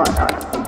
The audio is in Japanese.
はい